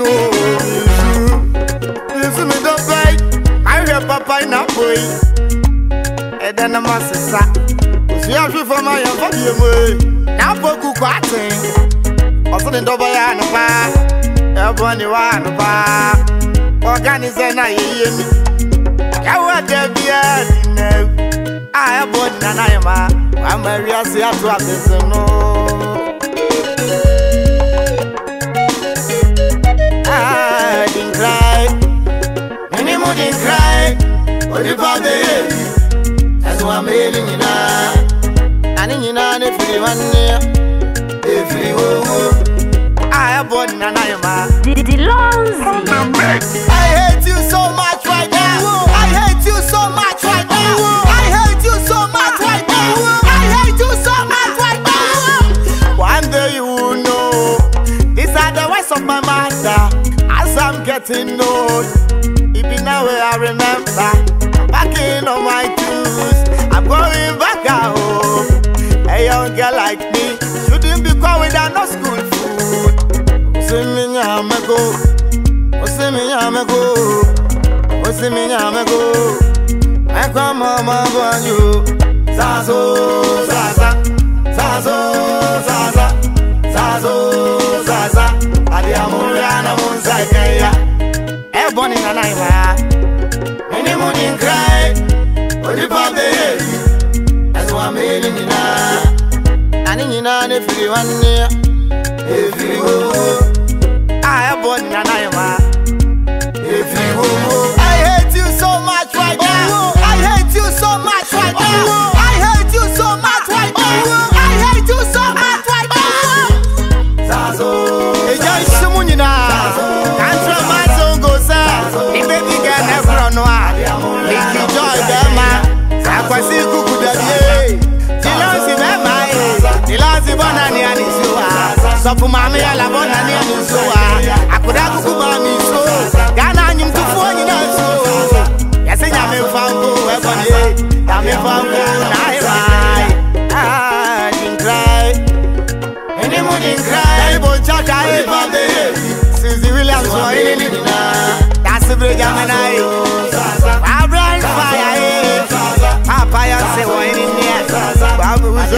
so isu isu mi dɔ pɛi ahwɛ papa yi na poe ɛdɛ ne ma sesa osu yɛ ahwe fam ayɛ fɔ bie mu na po kuku aten ɔso ne dɔbɔ yɛ ano paa ɛbɔ ne wa ano paa ɔga ne sɛ na yɛyɛ mi yɛwɔ da biara di na a ɛbɔ nyina na yɛ ma. Wama wiase ato abɛsɛm no. Mu dinkrai onipa bi ɛso amɛyɛ ne nyinaa na ne nyinaa ne firi wanne ɛfiri wowo a ɛbɔ ne nanayɛma Dilonzi. I hate you so much right now. I hate you so much right now. I hate you so much right now. I hate you so much right now. One day you will know. These are the words of my mother. As I'm getting old, will I remember. Packing on my shoes, I'm going back at home. A young girl like me shouldn't be caught without no school food. Usimi nyamego, usimi oh, nyamego, usimi oh, nyamego. I come mama on you. Zazo, zaza, zazo, zaza, zazo, zaza. Adi amore ana monza kaya. Ebony na naima. nyina ne firi wanne ya efiri wo aya bonna Sofu mami ya la bona ni anisuwa. Akuda kuku mami so. Ghana anyimtufoɔ nyinaa so yɛsɛ nyame mfanko ɛbɔne nyame mfanko naebae dinkrae ɛne mu dinkrae ah, ɛbɔ nkyaka ɛba bɛyɛ susi williams wɔ ɛne ne nyinaa dasebere gyamenae wabran fire papa yɛ se wɔ ɛne neɛ wabubusu